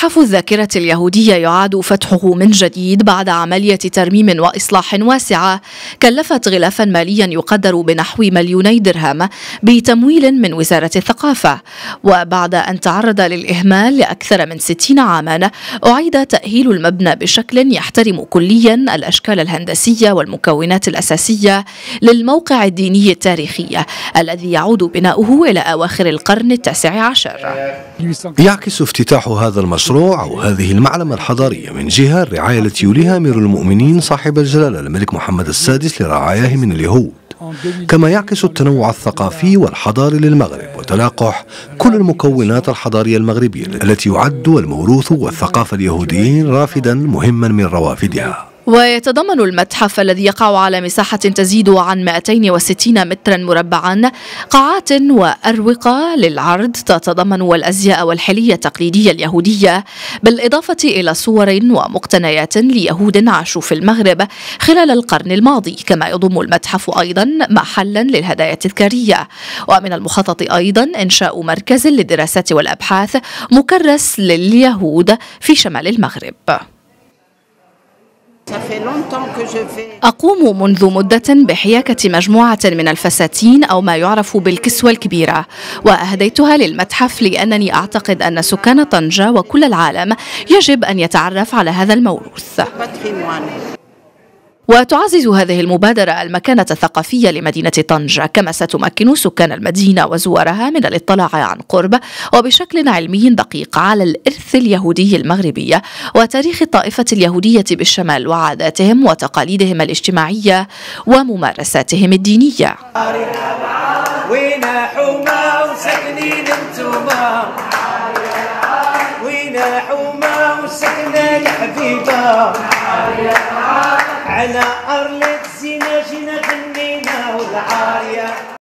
متحف الذاكرة اليهودية يعاد فتحه من جديد بعد عملية ترميم وإصلاح واسعة كلفت غلافا ماليا يقدر بنحو مليوني درهم بتمويل من وزارة الثقافة. وبعد أن تعرض للإهمال لأكثر من ستين عاما أعيد تأهيل المبنى بشكل يحترم كليا الأشكال الهندسية والمكونات الأساسية للموقع الديني التاريخي الذي يعود بناؤه إلى أواخر القرن التاسع عشر. يعكس افتتاح هذا المشروع أو هذه المعلمة الحضارية من جهة الرعاية التي يوليها أمير المؤمنين صاحب الجلالة الملك محمد السادس لرعاياه من اليهود. كما يعكس التنوع الثقافي والحضاري للمغرب وتلاقح كل المكونات الحضارية المغربية التي يعد الموروث والثقافة اليهوديين رافدا مهما من روافدها. ويتضمن المتحف الذي يقع على مساحة تزيد عن 260 مترا مربعا قاعات وأروقة للعرض تتضمن الأزياء والحلية التقليدية اليهودية بالإضافة إلى صور ومقتنيات ليهود عاشوا في المغرب خلال القرن الماضي كما يضم المتحف أيضا محلا للهدايا التذكارية. ومن المخطط أيضا إنشاء مركز للدراسات والأبحاث مكرس لليهود في شمال المغرب. أقوم منذ مدة بحياكة مجموعة من الفساتين أو ما يعرف بالكسوة الكبيرة وأهديتها للمتحف لأنني أعتقد أن سكان طنجة وكل العالم يجب أن يتعرف على هذا الموروث. وتعزز هذه المبادرة المكانة الثقافية لمدينة طنجة كما ستمكن سكان المدينة وزوارها من الاطلاع عن قرب وبشكل علمي دقيق على الإرث اليهودي المغربي وتاريخ الطائفة اليهودية بالشمال وعاداتهم وتقاليدهم الاجتماعية وممارساتهم الدينية. وين حومة وسكنين انتوما وين حومة وسكنين حبيبة على أرلك زينة شينا